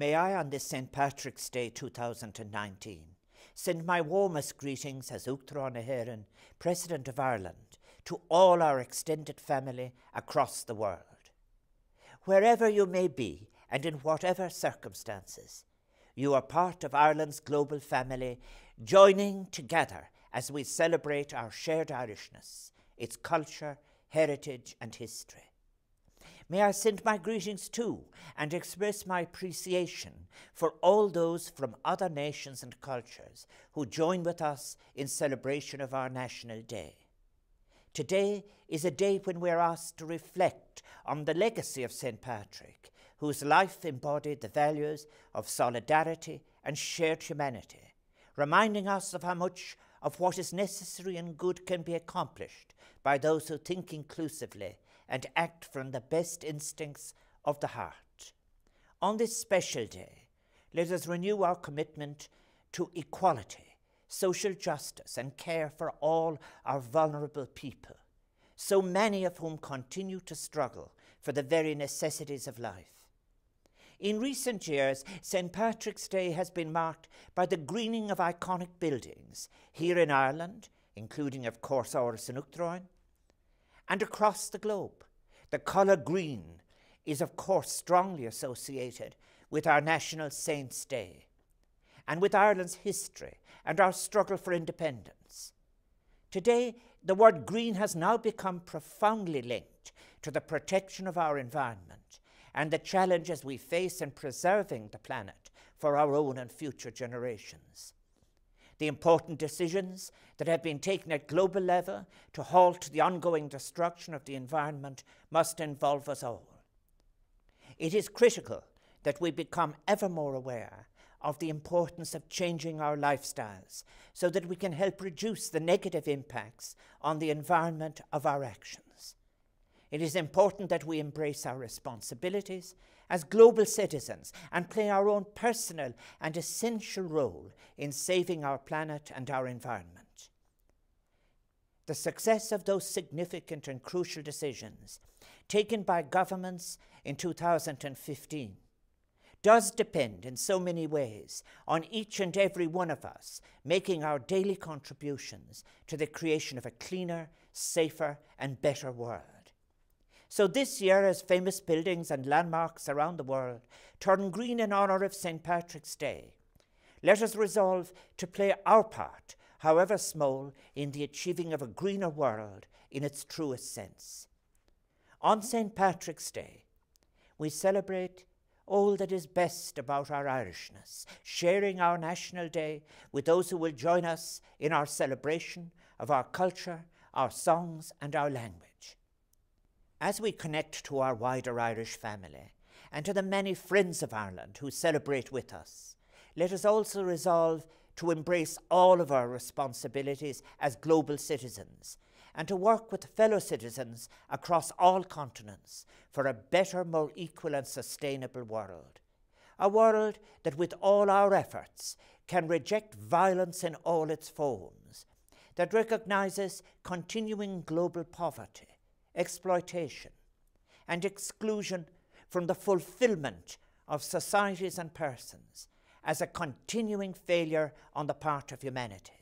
May I, on this St. Patrick's Day 2019, send my warmest greetings as Uachtarán na hÉireann, President of Ireland, to all our extended family across the world. Wherever you may be and in whatever circumstances, you are part of Ireland's global family, joining together as we celebrate our shared Irishness, its culture, heritage, and history. May I send my greetings too and express my appreciation for all those from other nations and cultures who join with us in celebration of our National Day. Today is a day when we are asked to reflect on the legacy of St. Patrick, whose life embodied the values of solidarity and shared humanity, reminding us of how much of what is necessary and good can be accomplished by those who think inclusively and act from the best instincts of the heart. On this special day, let us renew our commitment to equality, social justice, and care for all our vulnerable people, so many of whom continue to struggle for the very necessities of life. In recent years, St. Patrick's Day has been marked by the greening of iconic buildings here in Ireland, including, of course, Áras an Uachtaráin, and across the globe. The colour green is, of course, strongly associated with our National Saints' Day and with Ireland's history and our struggle for independence. Today, the word green has now become profoundly linked to the protection of our environment and the challenges we face in preserving the planet for our own and future generations. The important decisions that have been taken at global level to halt the ongoing destruction of the environment must involve us all. It is critical that we become ever more aware of the importance of changing our lifestyles so that we can help reduce the negative impacts on the environment of our actions. It is important that we embrace our responsibilities as global citizens and play our own personal and essential role in saving our planet and our environment. The success of those significant and crucial decisions taken by governments in 2015 does depend in so many ways on each and every one of us making our daily contributions to the creation of a cleaner, safer, and better world. So this year, as famous buildings and landmarks around the world turn green in honour of St. Patrick's Day, let us resolve to play our part, however small, in the achieving of a greener world in its truest sense. On St. Patrick's Day, we celebrate all that is best about our Irishness, sharing our National Day with those who will join us in our celebration of our culture, our songs, and our language. As we connect to our wider Irish family and to the many friends of Ireland who celebrate with us, let us also resolve to embrace all of our responsibilities as global citizens and to work with fellow citizens across all continents for a better, more equal and sustainable world. A world that with all our efforts can reject violence in all its forms, that recognises continuing global poverty, exploitation, and exclusion from the fulfillment of societies and persons as a continuing failure on the part of humanity.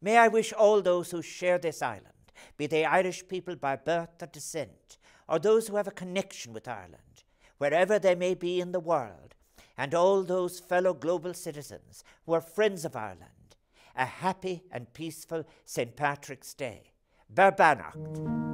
May I wish all those who share this island, be they Irish people by birth or descent, or those who have a connection with Ireland, wherever they may be in the world, and all those fellow global citizens who are friends of Ireland, a happy and peaceful St. Patrick's Day. Beir beannacht.